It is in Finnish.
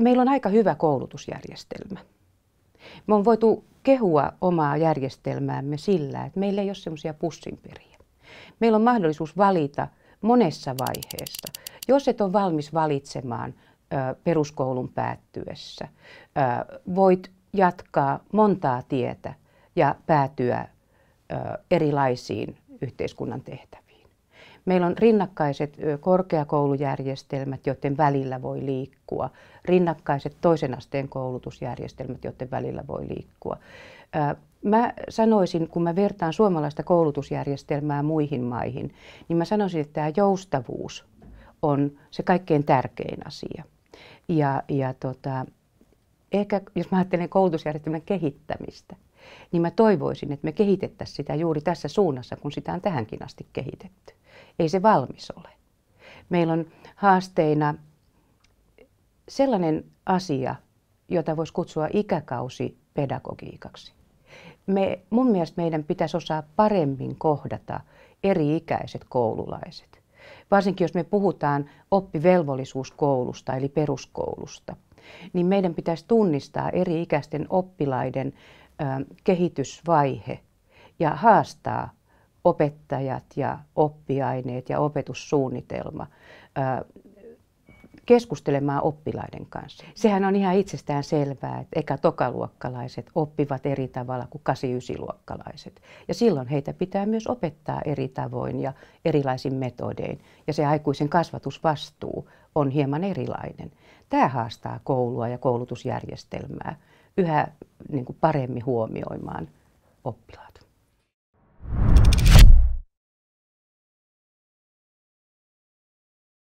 meillä on aika hyvä koulutusjärjestelmä. Me on voitu kehua omaa järjestelmäämme sillä, että meillä ei ole semmoisia pussinperiä. Meillä on mahdollisuus valita monessa vaiheessa. Jos et ole valmis valitsemaan peruskoulun päättyessä, voit jatkaa montaa tietä ja päätyä erilaisiin yhteiskunnan tehtäviin. Meillä on rinnakkaiset korkeakoulujärjestelmät, joiden välillä voi liikkua, rinnakkaiset toisen asteen koulutusjärjestelmät, joiden välillä voi liikkua. Mä sanoisin, kun mä vertaan suomalaista koulutusjärjestelmää muihin maihin, niin mä sanoisin, että tämä joustavuus on se kaikkein tärkein asia. Ja, ja tota, ehkä jos mä ajattelen koulutusjärjestelmän kehittämistä, niin mä toivoisin, että me kehitettäisiin sitä juuri tässä suunnassa, kun sitä on tähänkin asti kehitetty. Ei se valmis ole. Meillä on haasteina sellainen asia, jota voisi kutsua ikäkausi pedagogiikaksi. Me, mun mielestä meidän pitäisi osaa paremmin kohdata eri-ikäiset koululaiset. Varsinkin jos me puhutaan oppivelvollisuuskoulusta eli peruskoulusta, niin meidän pitäisi tunnistaa eri-ikäisten oppilaiden ö, kehitysvaihe ja haastaa opettajat ja oppiaineet ja opetussuunnitelma keskustelemaan oppilaiden kanssa. Sehän on ihan itsestään selvää, että eka tokaluokkalaiset oppivat eri tavalla kuin 8-9-luokkalaiset. Ja silloin heitä pitää myös opettaa eri tavoin ja erilaisin metodein. Ja se aikuisen kasvatusvastuu on hieman erilainen. Tämä haastaa koulua ja koulutusjärjestelmää yhä niin kuin paremmin huomioimaan oppilaat.